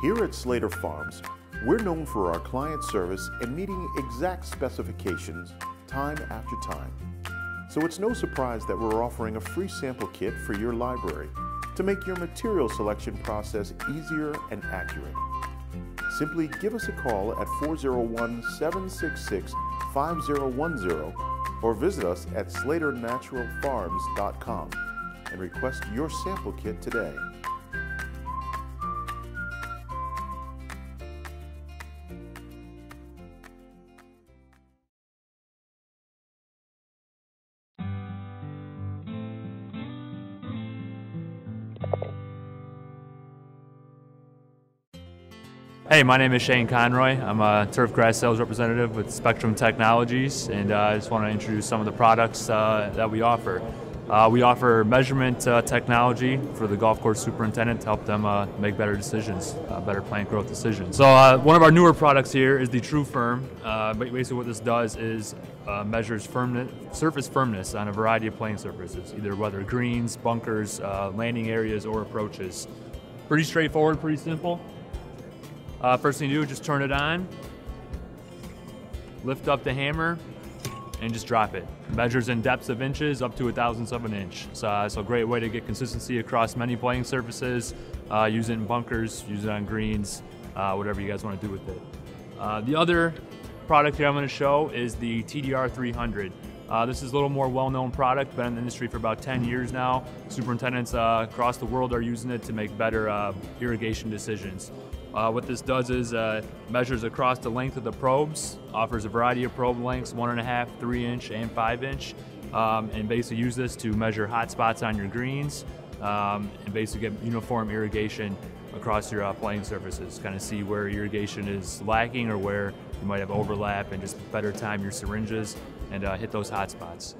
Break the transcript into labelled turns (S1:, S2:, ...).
S1: Here at Slater Farms, we're known for our client service and meeting exact specifications time after time. So it's no surprise that we're offering a free sample kit for your library to make your material selection process easier and accurate. Simply give us a call at 401 766 5010 or visit us at slaternaturalfarms.com and request your sample kit today.
S2: Hey, my name is Shane Conroy. I'm a turf grass sales representative with Spectrum Technologies, and uh, I just want to introduce some of the products uh, that we offer. Uh, we offer measurement uh, technology for the golf course superintendent to help them uh, make better decisions, uh, better plant growth decisions. So one of our newer products here is the TruFirm. basically what this does is measures firmness, surface firmness on a variety of playing surfaces, either whether greens, bunkers, landing areas, or approaches. Pretty straightforward, pretty simple. Uh, first thing you do is just turn it on, lift up the hammer, and just drop it. Measures in depths of inches up to a thousandth of an inch. So uh, it's a great way to get consistency across many playing surfaces. Uh, use it in bunkers, use it on greens, uh, whatever you guys want to do with it. Uh, the other product here I'm going to show is the TDR 300. Uh, this is a little more well-known product, been in the industry for about 10 years now. Superintendents uh, across the world are using it to make better uh, irrigation decisions. Uh, what this does is uh, measures across the length of the probes, offers a variety of probe lengths, one and a half, three inch, and five inch, um, and basically use this to measure hot spots on your greens, um, and basically get uniform irrigation across your uh, playing surfaces. Kind of see where irrigation is lacking or where you might have overlap and just better time your syringes and uh, hit those hot spots.